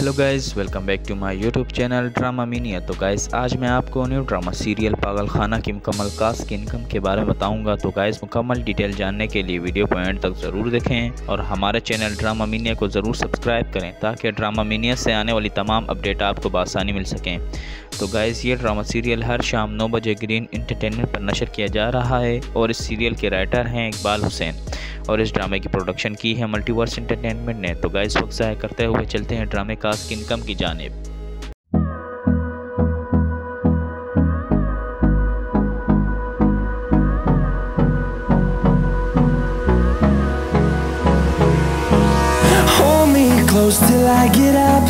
Hello guys welcome back to my YouTube channel drama mania तो guys आज मैं आपको न्यू ड्रामा सीरियल पागल खाना की मुकम्मल कास्ट की इनकम के बारे में बताऊँगा। तो गाइस मुकम्मल डिटेल जानने के लिए वीडियो को एंड तक ज़रूर देखें और हमारे चैनल ड्रामा मीनिया को ज़रूर सब्सक्राइब करें ताकि ड्रामा मीनिया से आने वाली तमाम अपडेट आपको बसानी मिल सकें। तो गाइस ये ड्रामा सीरियल हर शाम नौ बजे ग्रीन इंटरटेनमेंट पर नशर किया जा रहा है और इस सीरियल के राइटर हैं इकबाल हुसैन। और इस ड्रामे की प्रोडक्शन की है मल्टीवर्स इंटरटेनमेंट ने। तो गाइस वक्त ज़ाय करते हुए चलते हैं ड्रामे कास्ट इनकम की जानब। Till I get up.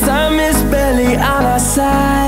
Time is barely on our side.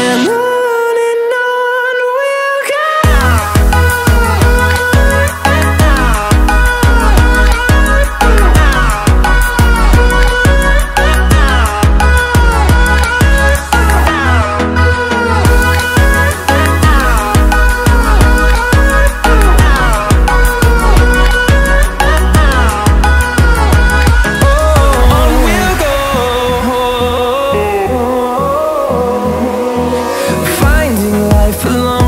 and life alone.